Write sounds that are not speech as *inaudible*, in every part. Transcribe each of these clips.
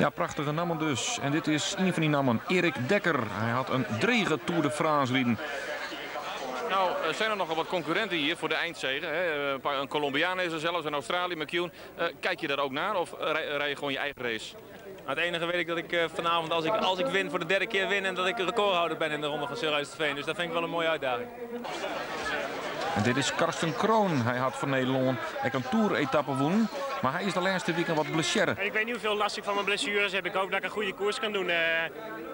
Ja, prachtige namen dus. En dit is een van die namen, Erik Dekker. Hij had een drege Tour de France rijden. Nou, er zijn er nogal wat concurrenten hier voor de eindzegen. Hè? Een, paar, een Colombiaan is er zelfs, een Australië, McCune. Uh, kijk je daar ook naar of rij, rij, je gewoon je eigen race? Nou, het enige weet ik dat ik uh, vanavond, als ik, als ik win, voor de derde keer win... en dat ik een recordhouder ben in de ronde van Surhuis-Veen. Dus dat vind ik wel een mooie uitdaging. En dit is Karsten Kroon. Hij had voor Nederland een tour-etappe woen. Maar hij is de laatste weekend wat blessure. Ik weet niet hoeveel last ik van mijn blessures heb. Ik hoop dat ik een goede koers kan doen. Uh,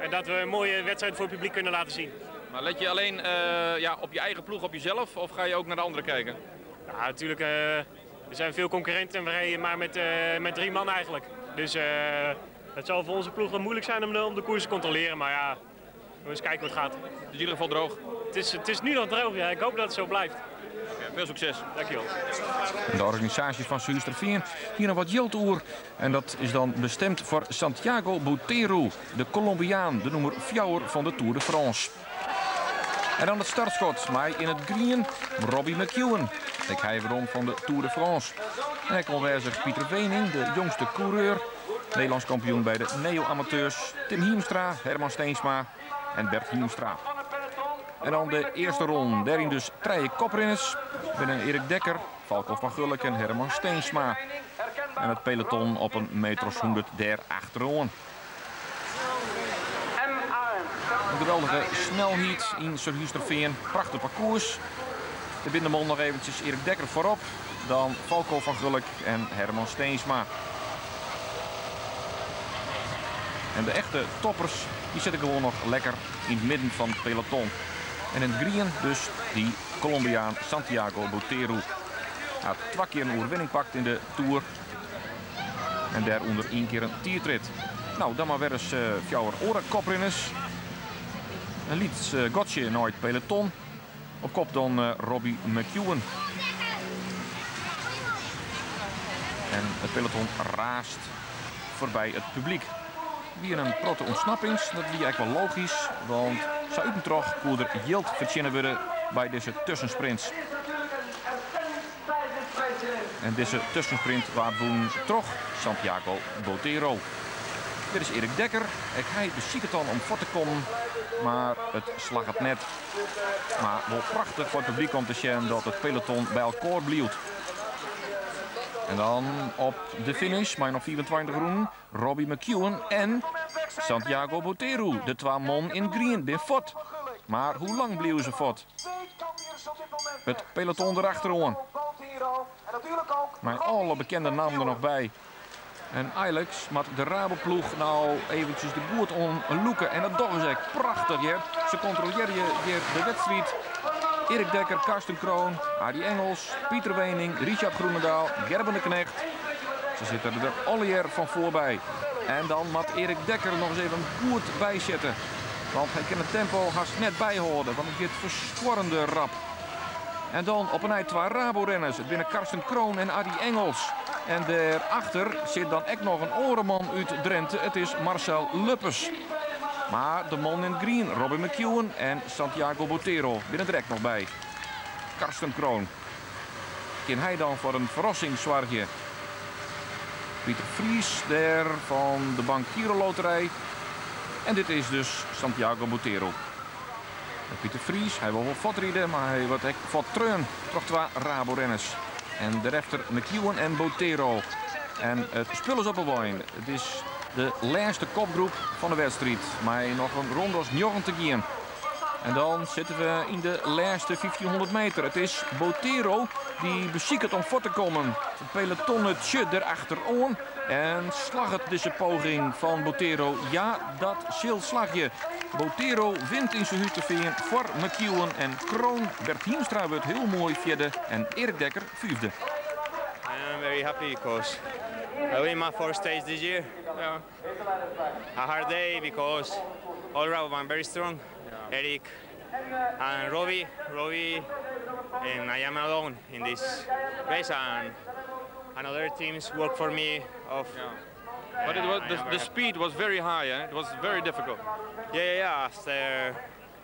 en dat we een mooie wedstrijd voor het publiek kunnen laten zien. Maar let je alleen uh, ja, op je eigen ploeg, op jezelf? Of ga je ook naar de anderen kijken? Ja, natuurlijk. Uh, er zijn veel concurrenten en we rijden maar met, met drie man eigenlijk. Dus het zal voor onze ploeg wel moeilijk zijn om de, om de koers te controleren. Maar ja, we eens kijken hoe het gaat. Het is in ieder geval droog. Het is, het is nu nog droog, ja. Ik hoop dat het zo blijft. Veel succes. Dankjewel. De organisatie van Suisterveen hier een wat jiltoer. En dat is dan bestemd voor Santiago Botero, de Colombiaan, de nummer 4 van de Tour de France. En dan het startschot, maar in het green Robbie McEwen. Ik hij rond van de Tour de France. En hij kon zich Pieter Wening, de jongste coureur. Nederlands kampioen bij de neo-amateurs. Tim Hiemstra, Herman Steensma en Bert Hiemstra. En dan de eerste ronde. Daarin dus Treije Koprins. Binnen Erik Dekker, Valko van Gulik en Herman Steensma. En het peloton op een meters 100 der achterom. Een geweldige snelheid in Sir Prachtig parcours. De binnenmond nog eventjes Erik Dekker voorop. Dan Valko van Gulik en Herman Steensma. En de echte toppers die zitten gewoon nog lekker in het midden van het peloton. En in het green dus die Colombiaan Santiago Botero. Hij twee keer een overwinning pakt in de Tour. En daaronder één keer een tiertrit. Nou, dan maar weer eens uh, fjouwer orenkoprinnes. En liet uh, Gotje nooit peloton. Op kop dan uh, Robbie McEwen. En het peloton raast voorbij het publiek. Weer een protte ontsnappings. Dat is eigenlijk wel logisch. Want zou u toch er yield verzinnen bij deze tussensprints. En deze tussensprint waar woon toch Santiago Botero. Dit is Erik Dekker. Ik hij beziek het dan om voor te komen. Maar het slag het net. Maar wel prachtig voor het publiek om te zien dat het peloton bij elkaar blijft. En dan op de finish, maar nog 24 groen, Robbie McEwen en Santiago Botero. De twee man in green, ben fot. Maar hoe lang bleven ze fot? Het peloton erachterom. Maar alle bekende namen er nog bij. En Alex met de Raboploeg nou eventjes de boert on loeken. En doen ze prachtig. Je. Ze controleren je de wedstrijd. Erik Dekker, Karsten Kroon, Adi Engels, Pieter Wening, Richard Groenendaal, Gerben de Knecht. Ze zitten er Ollier van voorbij. En dan moet Erik Dekker nog eens even goed bijzetten. Want hij kan het tempo haast net bijhouden, want het verschorrende rap. En dan op een eind twee Rabo-renners. Binnen Karsten Kroon en Adi Engels. En daarachter zit dan echt nog een orenman uit Drenthe. Het is Marcel Luppes. Maar de man in green, Robin McEwen en Santiago Botero. Binnen direct nog bij. Karsten Kroon. Kan hij dan voor een verrassing zwartje? Pieter Vries daar van de Bank Loterij. En dit is dus Santiago Botero. Pieter Vries, hij wil wel vat maar hij wordt echt treun. Toch twee Rabo-renners. En de rechter McEwen en Botero. En het spul is op een wijn. Het is de laatste kopgroep van de wedstrijd. Maar nog een ronde als te gaan. En dan zitten we in de laatste 1500 meter. Het is Botero die beziekt om voor te komen. Het pelotonnetje erachterom. En slag het deze poging van Botero. Ja, dat zil slagje. Botero wint in zijn Huteveen voor McEwen en Kroon. Bert Hiemstra wordt heel mooi vierde en Erik Dekker vijfde. I'm very happy because I win my first stage this year. Yeah. A hard day because all around I'm very strong. Yeah. Eric and Robbie, Robbie, and I am alone in this race and, and other teams work for me of yeah. But it was, the, the speed was very high, eh? it was very difficult. Yeah, yeah, yeah. After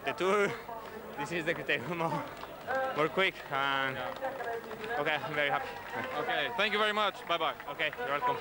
the tour, *laughs* this is the criterium more, more quick. And okay, I'm very happy. Okay, thank you very much. Bye bye. Okay, you're welcome.